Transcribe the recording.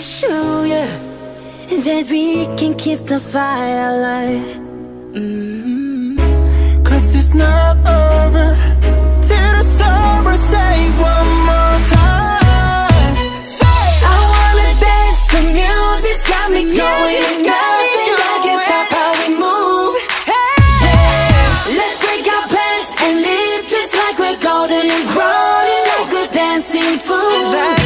show you that we can keep the fire alive. Mm -hmm. Cause it's not over till the sober Say one more time. Say I wanna dance. The music's got me going. Nothing I can stop how we move. Yeah. let's break our and live just like we're golden and rolling like we're dancing fools.